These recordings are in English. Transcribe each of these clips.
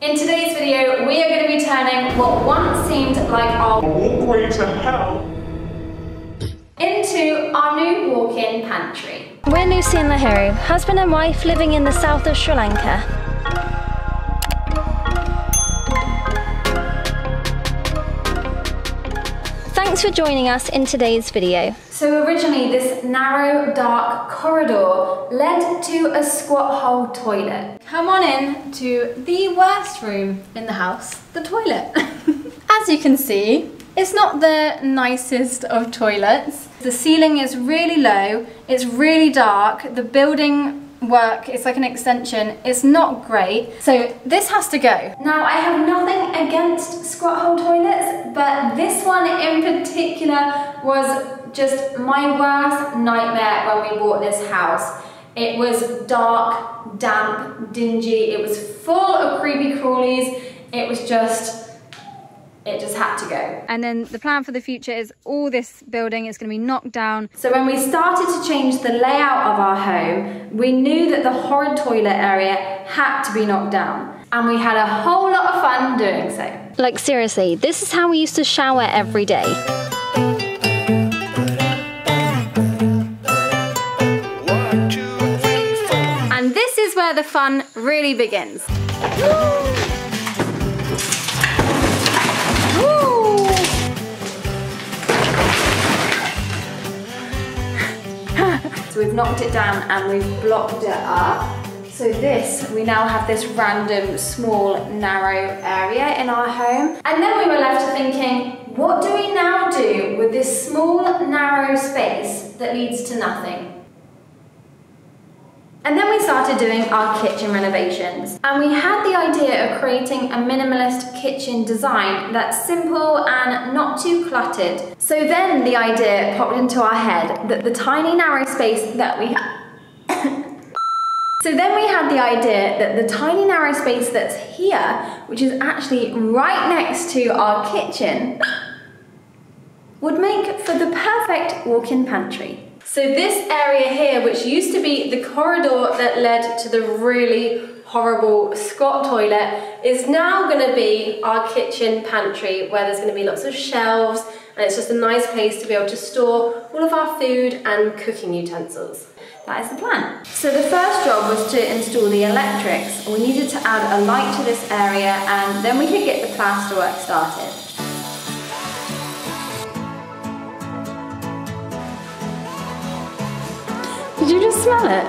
In today's video, we are going to be turning what once seemed like our walkway to hell into our new walk-in pantry. We're Lucie and Lahiru, husband and wife living in the south of Sri Lanka. Thanks for joining us in today's video. So originally this narrow dark corridor led to a squat hole toilet. Come on in to the worst room in the house, the toilet. As you can see, it's not the nicest of toilets. The ceiling is really low, it's really dark, the building work, it's like an extension, it's not great. So this has to go. Now I have nothing against squat hole toilets, but this one in particular was just my worst nightmare when we bought this house. It was dark, damp, dingy, it was full of creepy crawlies, it was just it just had to go. And then the plan for the future is all this building is going to be knocked down. So when we started to change the layout of our home, we knew that the horrid toilet area had to be knocked down. And we had a whole lot of fun doing so. Like seriously, this is how we used to shower every day. And this is where the fun really begins. We've knocked it down and we've blocked it up. So this, we now have this random small narrow area in our home. And then we were left thinking, what do we now do with this small narrow space that leads to nothing? And then we started doing our kitchen renovations. And we had the idea of creating a minimalist kitchen design that's simple and not too cluttered. So then the idea popped into our head that the tiny narrow space that we So then we had the idea that the tiny narrow space that's here, which is actually right next to our kitchen, would make for the perfect walk-in pantry. So this area here, which used to be the corridor that led to the really horrible squat toilet, is now gonna be our kitchen pantry where there's gonna be lots of shelves and it's just a nice place to be able to store all of our food and cooking utensils. That is the plan. So the first job was to install the electrics. We needed to add a light to this area and then we could get the plasterwork started. Did you just smell it?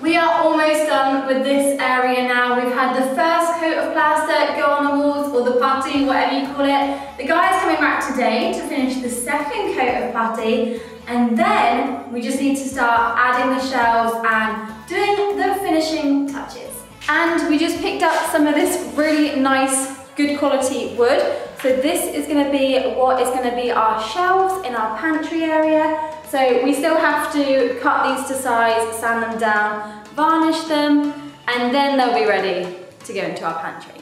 We are almost done with this area now. We've had the first coat of plaster go on the walls, or the putty, whatever you call it. The guy's coming back today to finish the second coat of putty, and then we just need to start adding the shelves and doing the finishing touches. And we just picked up some of this really nice, good quality wood. So this is gonna be what is gonna be our shelves in our pantry area. So we still have to cut these to size, sand them down, varnish them, and then they'll be ready to go into our pantry.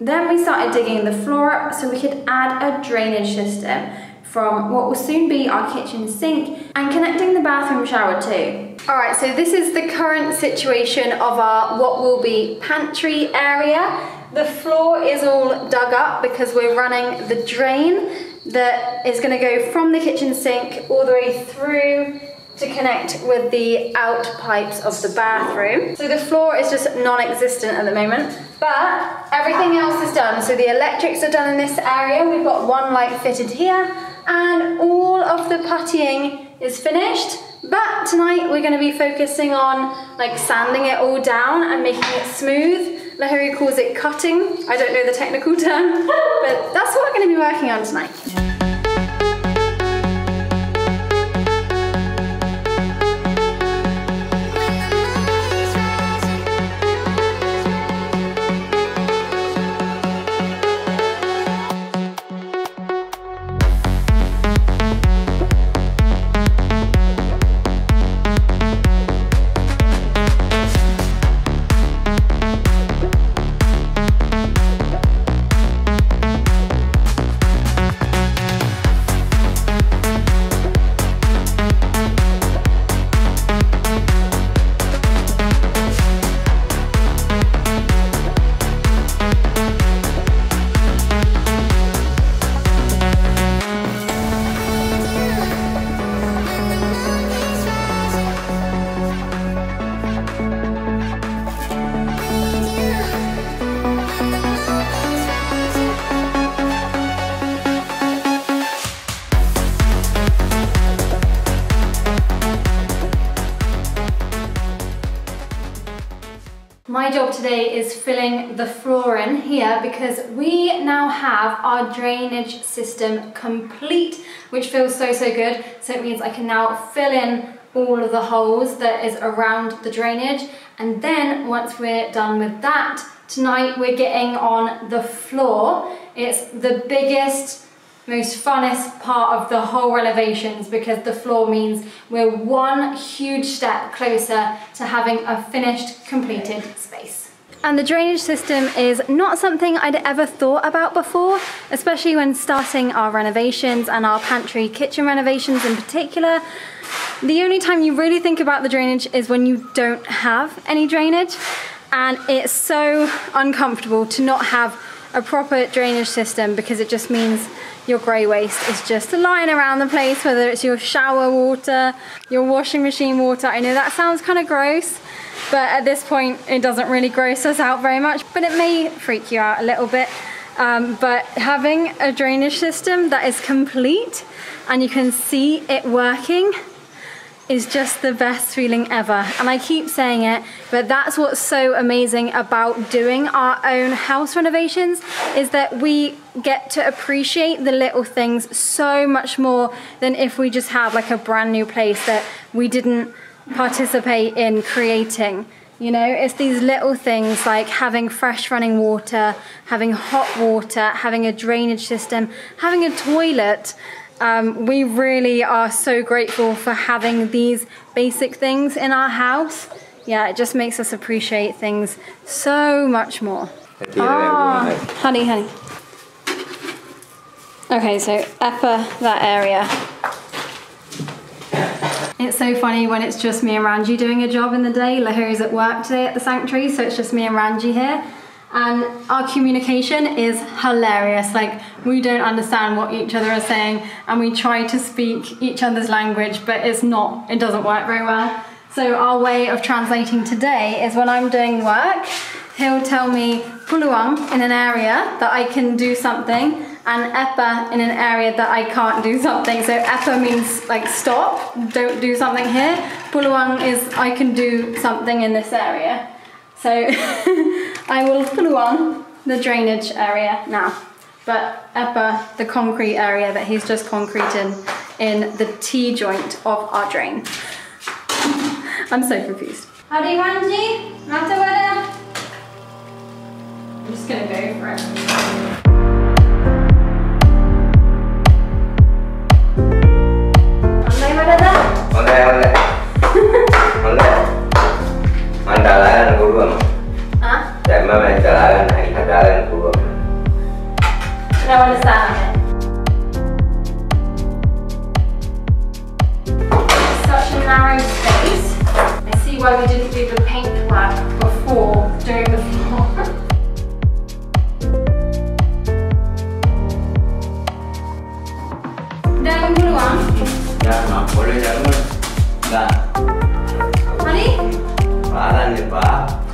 Then we started digging the floor up so we could add a drainage system from what will soon be our kitchen sink and connecting the bathroom shower too. All right, so this is the current situation of our what will be pantry area. The floor is all dug up because we're running the drain that is going to go from the kitchen sink all the way through to connect with the out pipes of the bathroom. So the floor is just non-existent at the moment, but everything else is done. So the electrics are done in this area. We've got one light fitted here and all of the puttying is finished. But tonight we're going to be focusing on like sanding it all down and making it smooth. Lahiru calls it cutting. I don't know the technical term, but that's what we're going to be working on tonight. My job today is filling the floor in here because we now have our drainage system complete, which feels so, so good. So it means I can now fill in all of the holes that is around the drainage. And then once we're done with that, tonight we're getting on the floor. It's the biggest most funnest part of the whole renovations because the floor means we're one huge step closer to having a finished, completed space. And the drainage system is not something I'd ever thought about before, especially when starting our renovations and our pantry kitchen renovations in particular. The only time you really think about the drainage is when you don't have any drainage and it's so uncomfortable to not have a proper drainage system because it just means your grey waste is just lying around the place, whether it's your shower water, your washing machine water. I know that sounds kind of gross, but at this point it doesn't really gross us out very much, but it may freak you out a little bit. Um, but having a drainage system that is complete and you can see it working is just the best feeling ever. And I keep saying it, but that's what's so amazing about doing our own house renovations is that we get to appreciate the little things so much more than if we just have like a brand new place that we didn't participate in creating. You know, it's these little things like having fresh running water, having hot water, having a drainage system, having a toilet, um, we really are so grateful for having these basic things in our house. Yeah, it just makes us appreciate things so much more. Ah, honey, honey. Okay, so Eppa, that area. It's so funny when it's just me and Ranji doing a job in the day. Lahiru's at work today at the sanctuary, so it's just me and Ranji here and our communication is hilarious. Like, we don't understand what each other are saying, and we try to speak each other's language, but it's not, it doesn't work very well. So, our way of translating today is when I'm doing work, he'll tell me puluang in an area that I can do something, and epa in an area that I can't do something. So, epa means like stop, don't do something here. Puluang is I can do something in this area. So I will glue on the drainage area now. But Eppa, the concrete area that he's just concreting in the T-joint of our drain. I'm so confused. Howdy Ranji, Matawada. I'm just gonna go for it. Oleh, oleh. Oleh. Andalan guru Huh? Saya memang andalan, andalan guru No understand it. Such a narrow space. I see why we didn't do the paint work before doing the floor. Dalam duluan. Ya, mak boleh jalan. Enggak. Honey? Parah nih, Pak.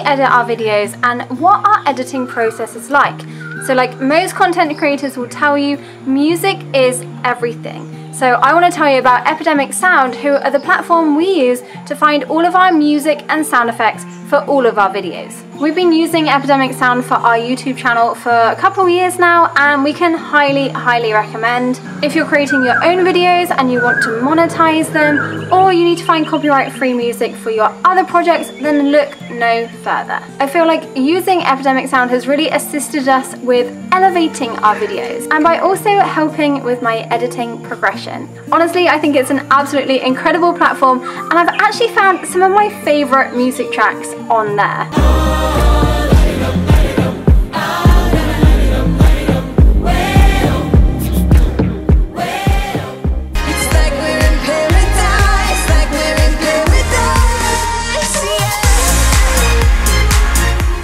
Edit our videos and what our editing process is like. So like most content creators will tell you, music is everything. So I want to tell you about Epidemic Sound, who are the platform we use to find all of our music and sound effects for all of our videos. We've been using Epidemic Sound for our YouTube channel for a couple of years now and we can highly, highly recommend. If you're creating your own videos and you want to monetize them or you need to find copyright free music for your other projects, then look no further. I feel like using Epidemic Sound has really assisted us with elevating our videos and by also helping with my editing progression. Honestly, I think it's an absolutely incredible platform and I've actually found some of my favorite music tracks on there. It's like we're in paradise, like we're in paradise,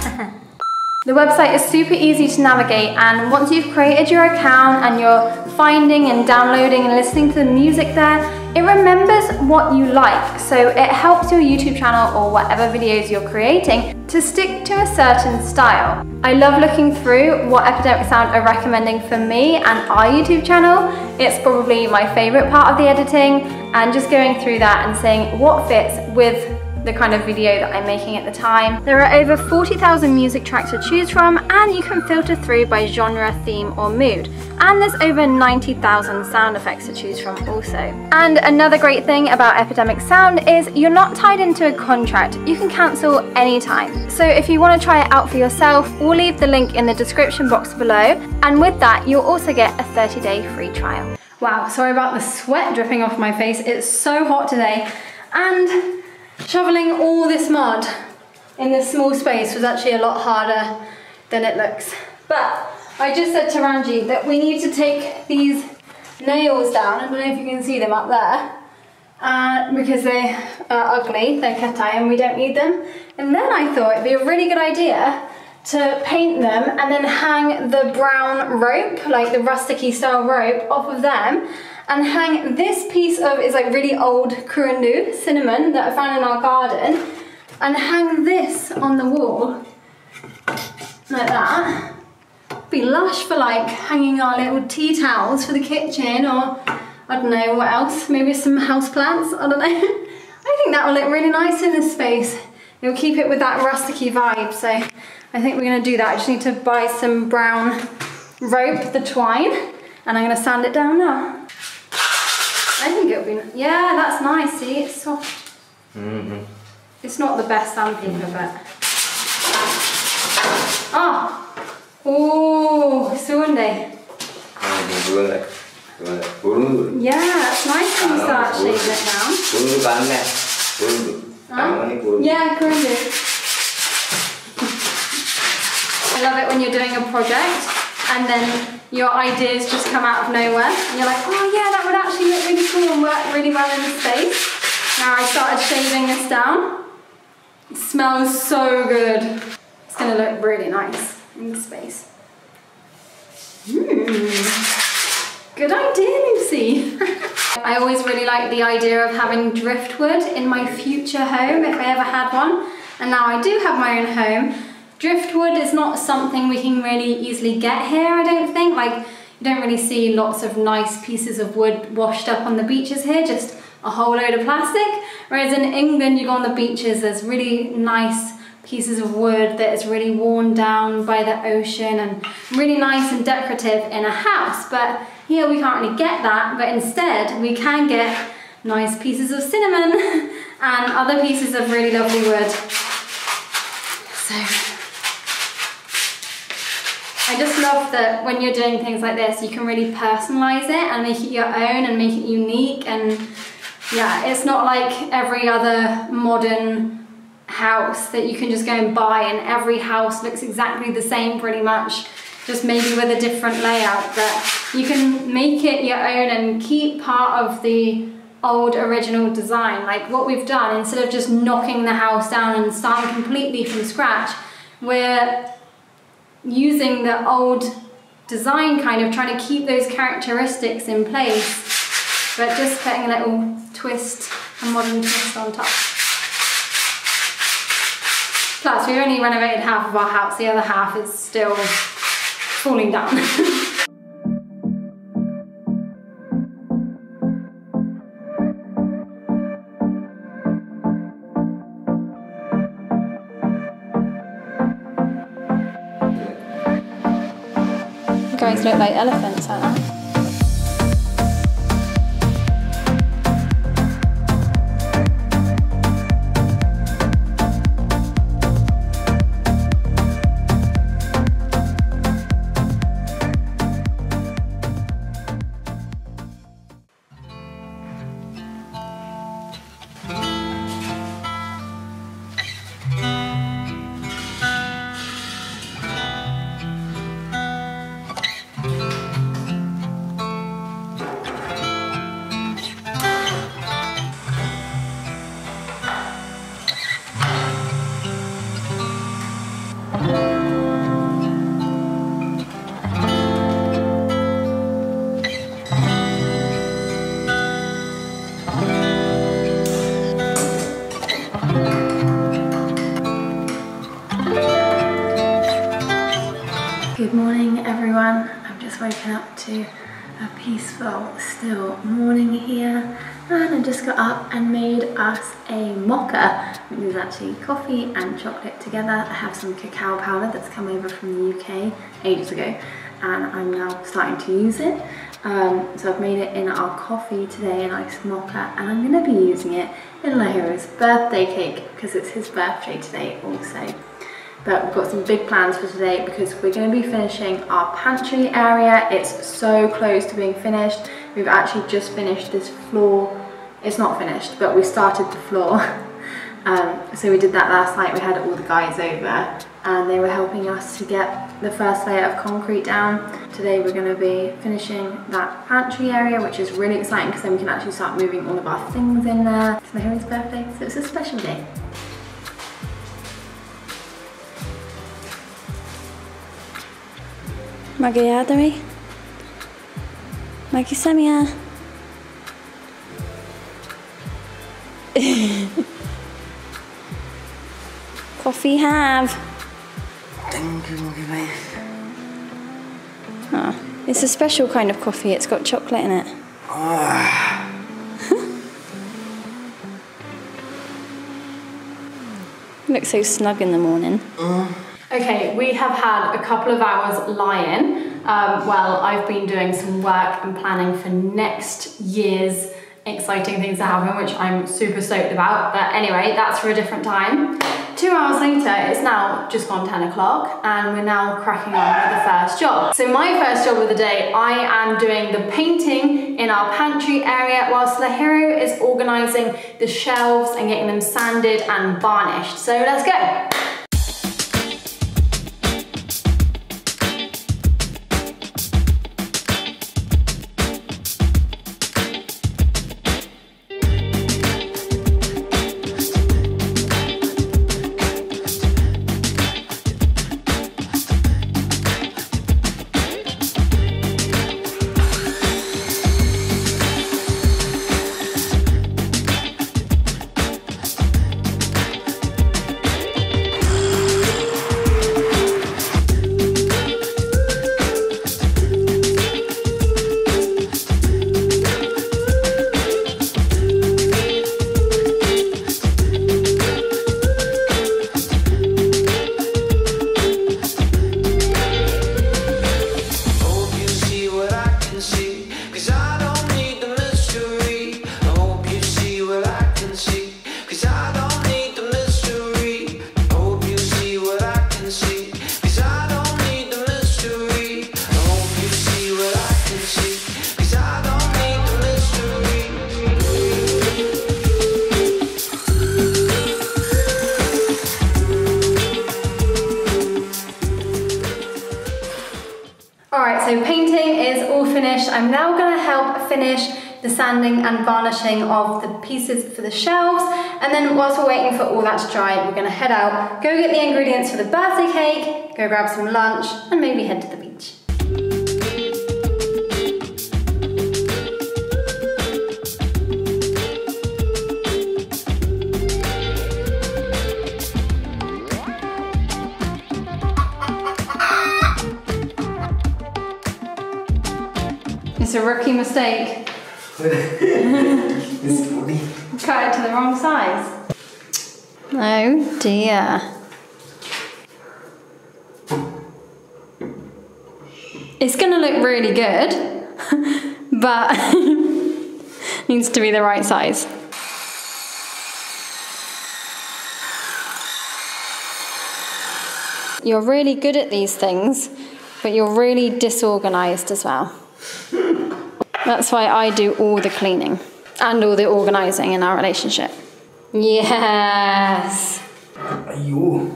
yeah. The website is super easy to navigate and once you've created your account and you're finding and downloading and listening to the music there, it remembers what you like. So it helps your YouTube channel or whatever videos you're creating to stick to a certain style. I love looking through what Epidemic Sound are recommending for me and our YouTube channel. It's probably my favorite part of the editing and just going through that and seeing what fits with the kind of video that I'm making at the time. There are over 40,000 music tracks to choose from and you can filter through by genre, theme or mood. And there's over 90,000 sound effects to choose from also. And another great thing about Epidemic Sound is you're not tied into a contract. You can cancel anytime. So if you want to try it out for yourself, we'll leave the link in the description box below. And with that, you'll also get a 30 day free trial. Wow, sorry about the sweat dripping off my face. It's so hot today. And Shoveling all this mud in this small space was actually a lot harder than it looks. But I just said to Ranji that we need to take these nails down. I don't know if you can see them up there. Uh, because they are ugly, they're ketai and we don't need them. And then I thought it'd be a really good idea to paint them and then hang the brown rope, like the rusticy style rope, off of them and hang this piece of, is like really old kurundu, cinnamon, that I found in our garden, and hang this on the wall, like that. Be lush for like hanging our little tea towels for the kitchen, or I don't know what else, maybe some house plants, I don't know. I think that will look really nice in this space. It'll keep it with that rusticy vibe, so I think we're gonna do that. I just need to buy some brown rope, the twine, and I'm gonna sand it down now. I think it'll be, yeah, that's nice, see, it's soft. Mm -hmm. It's not the best sandpaper, but. Ah! Oh, Sunday. Yeah, it's nice when you start shaving it down. Huh? Yeah, kurundu. I love it when you're doing a project and then your ideas just come out of nowhere and you're like, oh yeah, that would actually look really cool and work really well in the space. Now I started shaving this down. It smells so good. It's gonna look really nice in the space. Mmm. Good idea, Lucie. I always really like the idea of having driftwood in my future home if I ever had one. And now I do have my own home. Driftwood is not something we can really easily get here, I don't think. Like, you don't really see lots of nice pieces of wood washed up on the beaches here, just a whole load of plastic. Whereas in England, you go on the beaches, there's really nice pieces of wood that is really worn down by the ocean and really nice and decorative in a house. But here we can't really get that, but instead we can get nice pieces of cinnamon and other pieces of really lovely wood. So I just love that when you're doing things like this, you can really personalize it and make it your own and make it unique. And yeah, it's not like every other modern house that you can just go and buy and every house looks exactly the same pretty much, just maybe with a different layout. But you can make it your own and keep part of the old original design. Like what we've done, instead of just knocking the house down and starting completely from scratch, we're using the old design kind of trying to keep those characteristics in place but just putting a little twist, a modern twist on top. Plus we only renovated half of our house, the other half is still falling down. to look like elephants, aren't got up and made us a mocha, which is actually coffee and chocolate together. I have some cacao powder that's come over from the UK ages ago, and I'm now starting to use it. Um, so I've made it in our coffee today, a nice mocha, and I'm going to be using it in Lahiru's birthday cake because it's his birthday today also. But we've got some big plans for today because we're going to be finishing our pantry area. It's so close to being finished. We've actually just finished this floor. It's not finished, but we started the floor. Um, so we did that last night. We had all the guys over and they were helping us to get the first layer of concrete down. Today we're going to be finishing that pantry area, which is really exciting because then we can actually start moving all of our things in there. It's my Mahira's birthday, so it's a special day. Magayadari. Magisamia. Coffee have. Thank you, Mogi Ah, it's a special kind of coffee. It's got chocolate in it. You look so snug in the morning. Okay, we have had a couple of hours lie-in. Um, well, I've been doing some work and planning for next year's exciting things to happen, which I'm super stoked about. But anyway, that's for a different time. Two hours later, it's now just gone 10 o'clock, and we're now cracking on with the first job. So my first job of the day, I am doing the painting in our pantry area, whilst Lahiru is organising the shelves and getting them sanded and varnished. So let's go. I'm now going to help finish the sanding and varnishing of the pieces for the shelves. And then whilst we're waiting for all that to dry, we're going to head out, go get the ingredients for the birthday cake, go grab some lunch, and maybe head to the It's a rookie mistake. It's funny. Cut it to the wrong size. Oh dear. It's gonna look really good, but needs to be the right size. You're really good at these things, but you're really disorganized as well. That's why I do all the cleaning and all the organizing in our relationship. Yes.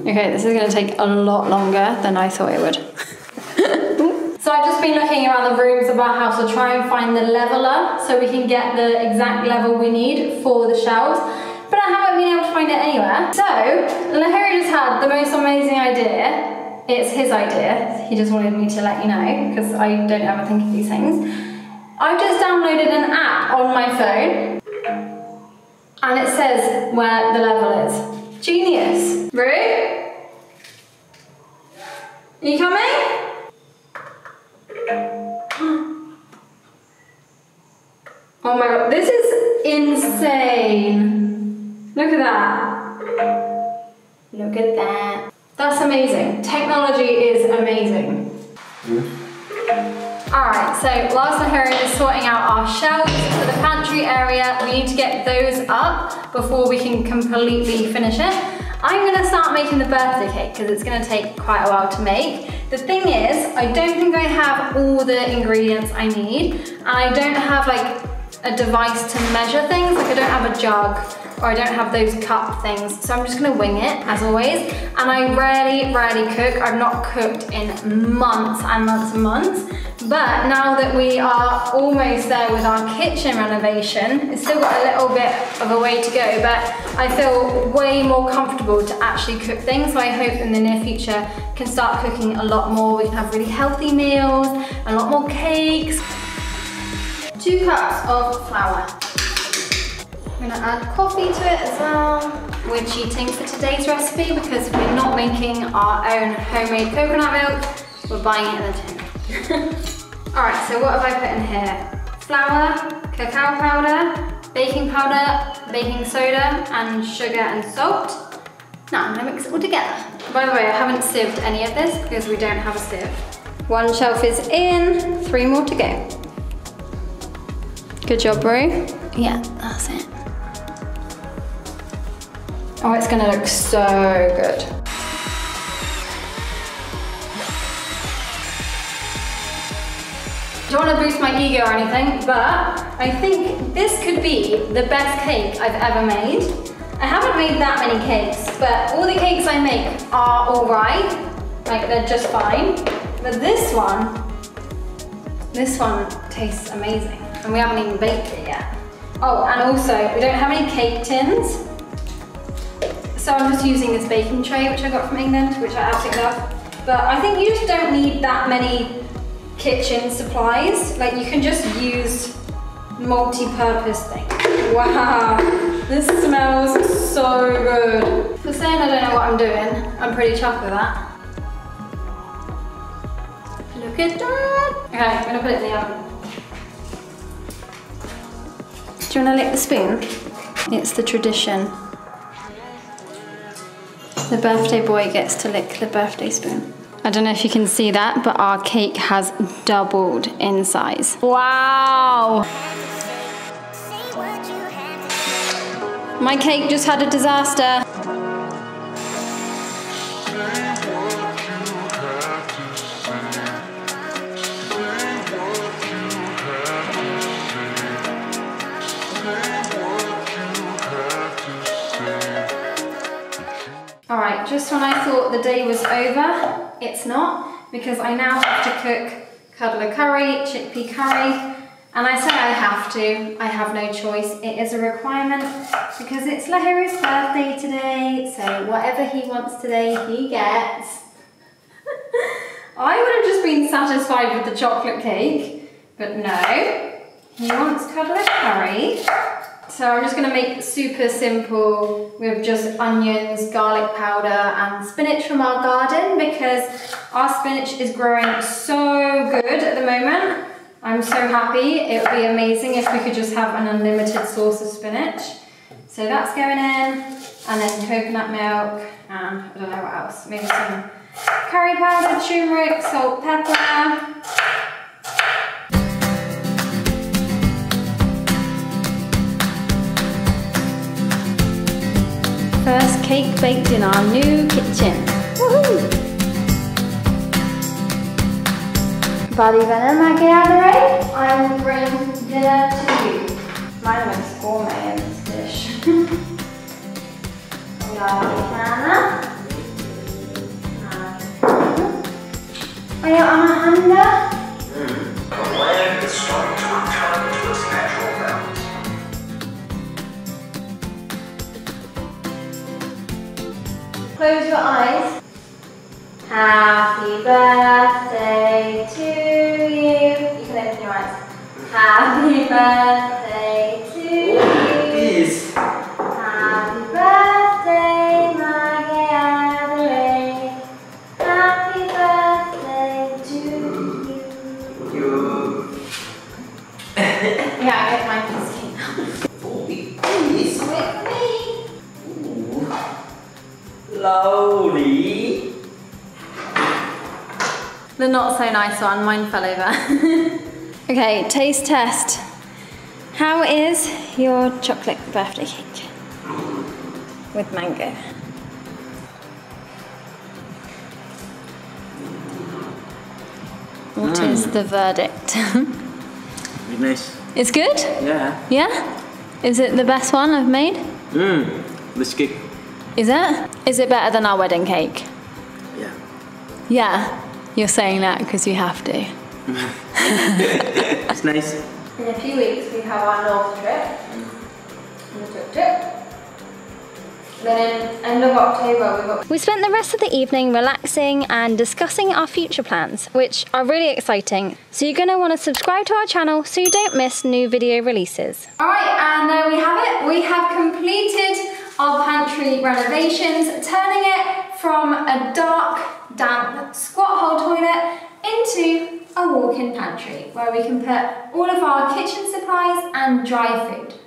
Okay, this is gonna take a lot longer than I thought it would. so I've just been looking around the rooms of our house to try and find the leveler so we can get the exact level we need for the shelves. But I haven't been able to find it anywhere. So, Lahiru just had the most amazing idea. It's his idea. He just wanted me to let you know because I don't ever think of these things. I've just downloaded an app on my phone and it says where the level is. Genius. Rue? Are you coming? Oh my god, this is insane. Look at that. Look at that. That's amazing. Technology is amazing. Mm. Alright, so whilst Lahiru is sorting out our shelves for the pantry area, we need to get those up before we can completely finish it. I'm gonna start making the birthday cake because it's gonna take quite a while to make. The thing is, I don't think I have all the ingredients I need, and I don't have like a device to measure things, like I don't have a jug or I don't have those cup things. So I'm just gonna wing it as always. And I rarely, rarely cook. I've not cooked in months and months and months. But now that we are almost there with our kitchen renovation, it's still got a little bit of a way to go, but I feel way more comfortable to actually cook things. So I hope in the near future can start cooking a lot more. We can have really healthy meals, a lot more cakes. Two cups of flour. Gonna add coffee to it as well. We're cheating for today's recipe because we're not making our own homemade coconut milk. We're buying it in a tin. All right, so what have I put in here? Flour, cacao powder, baking powder, baking soda, and sugar and salt. Now I'm gonna mix it all together. By the way, I haven't sieved any of this because we don't have a sieve. One shelf is in, three more to go. Good job, bro. Yeah, that's it. Oh, it's gonna look so good. Don't want to boost my ego or anything, but I think this could be the best cake I've ever made. I haven't made that many cakes, but all the cakes I make are all right. Like they're just fine. But this one, this one tastes amazing. And we haven't even baked it yet. Oh, and also we don't have any cake tins. So I'm just using this baking tray, which I got from England, which I absolutely love. But I think you just don't need that many kitchen supplies. Like you can just use multi-purpose things. Wow, this smells so good. For saying I don't know what I'm doing, I'm pretty chuffed with that. Look at that. Okay, I'm gonna put it in the oven. Do you wanna lick the spoon? It's the tradition. The birthday boy gets to lick the birthday spoon. I don't know if you can see that, but our cake has doubled in size. Wow! My cake just had a disaster. Just when I thought the day was over, it's not, because I now have to cook kadala curry, chickpea curry, and I say I have to, I have no choice. It is a requirement because it's Lahiru's birthday today, so whatever he wants today, he gets. I would have just been satisfied with the chocolate cake, but no, he wants kadala curry. So I'm just gonna make super simple with just onions, garlic powder and spinach from our garden because our spinach is growing so good at the moment. I'm so happy. It would be amazing if we could just have an unlimited source of spinach. So that's going in and then coconut milk and I don't know what else. Maybe some curry powder, turmeric, salt, pepper. First cake baked in our new kitchen. Woohoo! Buddy Venom, I get. I will bring dinner to you. Mine looks gourmet in this dish. Lovely Hannah. Ayo, Amahanda. Happy birthday to you. You can open your eyes. Happy birthday to oh, you. Please. Happy birthday, my gathering. Happy birthday to you. You. yeah, I get my piece. Oh, please. With me. Ooh. Low. The not so nice one, mine fell over. okay, taste test. How is your chocolate birthday cake? With mango. What is the verdict? Nice. it's good? Yeah. Yeah? Is it the best one I've made? Mmm. This cake. Is it? Is it better than our wedding cake? Yeah. Yeah. You're saying that because you have to. It's nice. In a few weeks, we have our North trip. On the tuk tuk. Then in end of October, we've got We spent the rest of the evening relaxing and discussing our future plans, which are really exciting. So you're going to want to subscribe to our channel so you don't miss new video releases. All right, and there we have it. We have completed our pantry renovations, turning it from a dark, damp squat hole toilet into a walk-in pantry where we can put all of our kitchen supplies and dry food.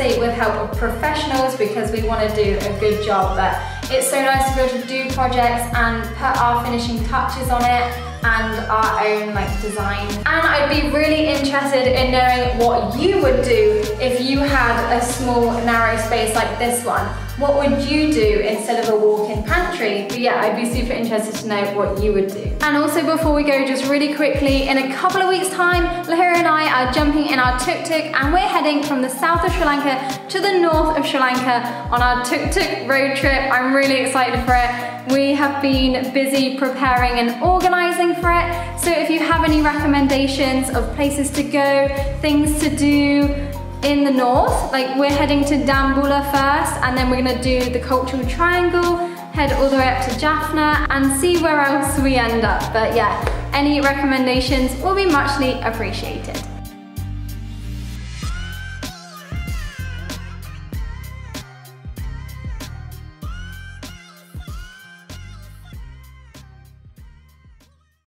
Obviously with help of professionals because we want to do a good job, but it's so nice to be able to do projects and put our finishing touches on it and our own like design. And I'd be really interested in knowing what you would do if you had a small narrow space like this one. What would you do instead of a walk-in pantry? But yeah, I'd be super interested to know what you would do. And also before we go, just really quickly, in a couple of weeks time, Lahiru and I are jumping in our tuk-tuk and we're heading from the south of Sri Lanka to the north of Sri Lanka on our tuk-tuk road trip. I'm really excited for it. We have been busy preparing and organizing for it. So if you have any recommendations of places to go, things to do, in the north. Like we're heading to Dambulla first and then we're gonna do the cultural triangle, head all the way up to Jaffna and see where else we end up. But yeah, any recommendations will be muchly appreciated.